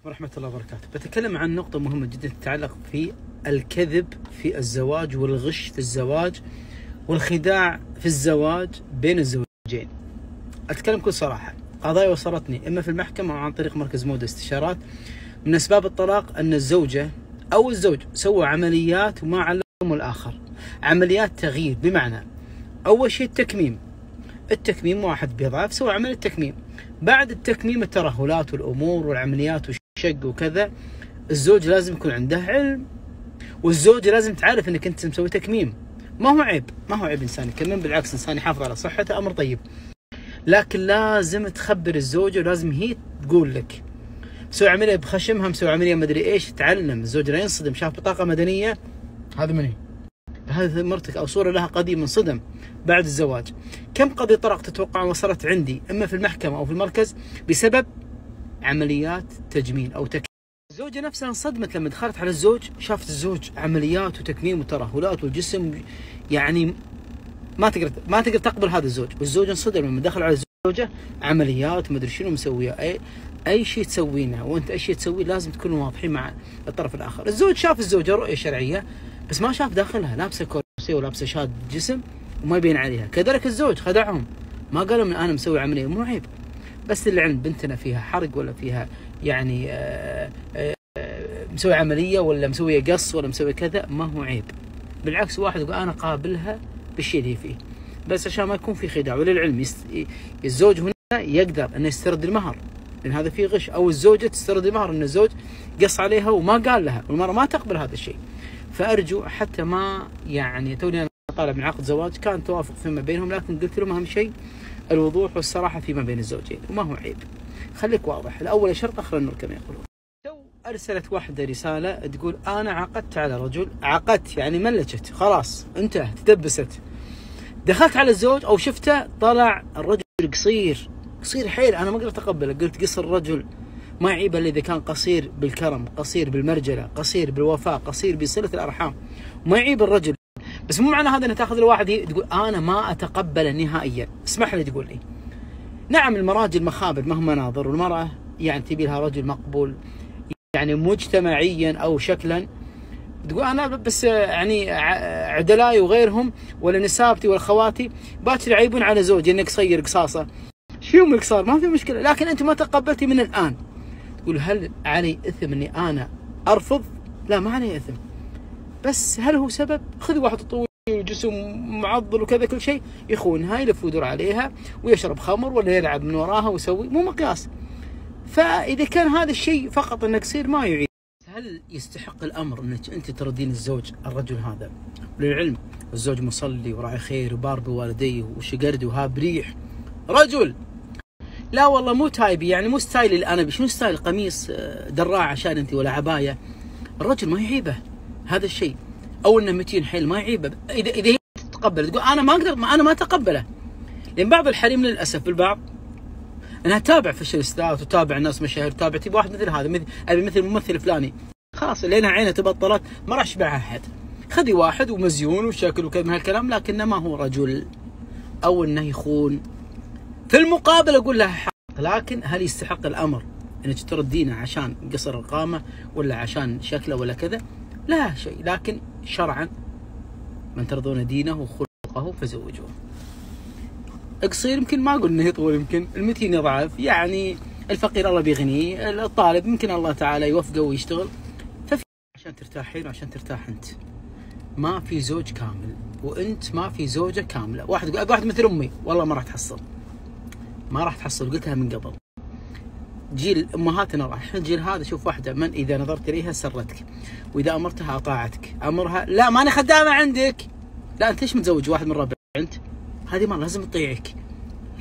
عليكم ورحمة الله وبركاته. بتكلم عن نقطة مهمة جدا تتعلق في الكذب في الزواج والغش في الزواج والخداع في الزواج بين الزوجين. أتكلم بكل صراحة. قضايا وصلتني إما في المحكمة أو عن طريق مركز مودة استشارات. من أسباب الطلاق أن الزوجة أو الزوج سووا عمليات وما علموا الآخر. عمليات تغيير بمعنى أول شيء التكميم. التكميم واحد بيضعف سوى عملية تكميم بعد التكميم الترهلات والأمور والعمليات والشق وكذا الزوج لازم يكون عنده علم والزوجه لازم تعرف إنك أنت مسوي تكميم. ما هو عيب ما هو عيب إنسان يكمم بالعكس إنسان يحافظ على صحته أمر طيب. لكن لازم تخبر الزوجه ولازم هي تقول لك. مسوي عملية بخشمها مسوي عملية مدري إيش تعلم. الزوج لا ينصدم. شاف بطاقة مدنية هذا من هي هذه مرتك أو صورة لها قديم انصدم بعد الزواج. كم قضية طلاق تتوقع وصلت عندي؟ إما في المحكمة أو في المركز بسبب عمليات تجميل أو تكميم الزوجة نفسها انصدمت لما دخلت على الزوج شافت الزوج عمليات وتكميم وترهلات والجسم يعني ما تقدر ما تقدر تقبل هذا الزوج. والزوج انصدم لما دخل على الزوجة عمليات ومدري شنو مسوية. اي أي شيء تسوينه وأنت أي شيء تسويه لازم تكونوا واضحين مع الطرف الآخر. الزوج شاف الزوجة رؤية شرعية بس ما شاف داخلها لابسة كرسي ولابسة شاد جسم وما يبين عليها. كذلك الزوج خدعهم. ما قالوا من أنا مسوي عملية مو عيب. بس للعلم بنتنا فيها حرق ولا فيها يعني آآ آآ مسوي عملية ولا مسوي قص ولا مسوي كذا ما هو عيب. بالعكس واحد يقول أنا قابلها بالشيء اللي فيه. بس عشان ما يكون في خداع وللعلم يست... الزوج هنا يقدر انه يسترد المهر لأن هذا فيه غش. أو الزوجة تسترد المهر أن الزوج قص عليها وما قال لها والمرأة ما تقبل هذا الشيء. فأرجو حتى ما يعني توني طالب من عقد زواج كان توافق فيما بينهم لكن قلت لهم أهم شيء الوضوح والصراحة فيما بين الزوجين وما هو عيب. خليك واضح. الأول شرط اخر النور كما يقولون. تو أرسلت واحدة رسالة تقول أنا عقدت على رجل عقدت يعني ملكت خلاص انتهى تدبست. دخلت على الزوج أو شفته طلع الرجل قصير. قصير حيل أنا ما قدرت أقبله. قلت قصر الرجل. ما يعيب إلا إذا كان قصير بالكرم قصير بالمرجلة قصير بالوفاء قصير بصلة الأرحام. ما يعيب الرجل بس مو معنى هذا انك تأخذ الواحد تقول أنا ما اتقبله نهائيا. اسمح لي تقول لي. نعم المراجل مخابر ما هم مناظر والمرأة يعني تبي لها رجل مقبول يعني مجتمعيا أو شكلا. تقول أنا بس يعني عدلاي وغيرهم ولا نسابتي ولا خواتي باكر يعيبون على زوجي إنك صير قصاصة. شو يوم القصار؟ ما في مشكلة. لكن أنت ما تقبلتي من الآن. تقول هل علي إثم إني أنا أرفض؟ لا ما علي إثم. بس هل هو سبب؟ خذ واحد طويل جسم معضل وكذا كل شيء يخونها يلف ويدور عليها ويشرب خمر ولا يلعب من وراها ويسوي مو مقياس. فإذا كان هذا الشيء فقط إنك تصير ما يعيد. هل يستحق الأمر إنك أنت تردين الزوج الرجل هذا؟ وللعلم الزوج مصلي وراعي خير وبار بوالديه وشقردي وهاب ريح رجل لا والله مو type ي يعني مو style ي اللي أنا شنو style قميص دراع عشان أنت ولا عباية الرجل ما يعيبه هذا الشيء. أو انه متين حيل ما يعيبه. اذا إذا هي تتقبل تقول أنا ما أقدر ما أنا ما أتقبله. لأن بعض الحريم للأسف بالبعض انها تتابع في الشلستات وتتابع الناس مشاهير تتابع تبي واحد مثل هذا مثل أبي مثل الممثل الفلاني خلاص لأنها عينه تبطلت ما راح يشبعها أحد. خذي واحد ومزيون وشكل وكذا من هالكلام لكنه ما هو رجل. أو إنه يخون. في المقابل أقول لها حق. لكن هل يستحق الأمر انك تردينه عشان قصر القامة ولا عشان شكله ولا كذا؟ لا شيء لكن شرعا من ترضون دينه وخلقه فزوجوه. قصير يمكن ما أقول انه يطول يمكن المتين يضعف يعني الفقير الله بيغنيه الطالب يمكن الله تعالى يوفقه ويشتغل ففي عشان ترتاحين وعشان ترتاح أنت. ما في زوج كامل وأنت ما في زوجة كاملة، واحد واحد مثل أمي والله ما راح تحصل. ما راح تحصل قلتها من قبل جيل امهاتنا راح. الجيل هذا شوف واحدة من إذا نظرت إليها سرتك وإذا أمرتها أطاعتك. أمرها لا ما أنا خدامة عندك. لا أنت ليش متزوج واحد من ربع؟ أنت؟ هذه ما لازم تطيعك.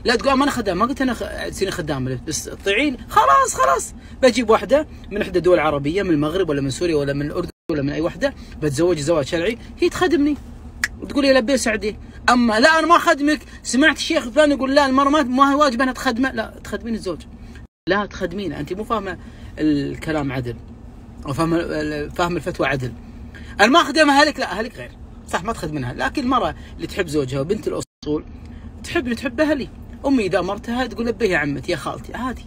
لا تقول ما أنا خدام ما قلت أنا تصيري خدامة بس تطيعين؟ خلاص خلاص. بجيب واحدة من إحدى الدول العربيه من المغرب ولا من سوريا ولا من الأردن ولا من أي واحدة بتزوج زواج شرعي هي تخدمني. وتقول لي لبي سعدي. أما لا أنا ما أخدمك. سمعت الشيخ فلان يقول لا المرأة ما هي واجب انها تخدمه. لا تخدمين الزوج. لا تخدمينه انت مو فاهمة الكلام عدل أو فاهمة فاهمة الفتوى عدل. أنا ما أخدمها اهلك لا اهلك غير. صح ما تخدمينها. لكن المرأة اللي تحب زوجها وبنت الأصول تحب تحب أهلي أمي إذا أمرتها تقول لبيه يا عمتي يا خالتي عادي.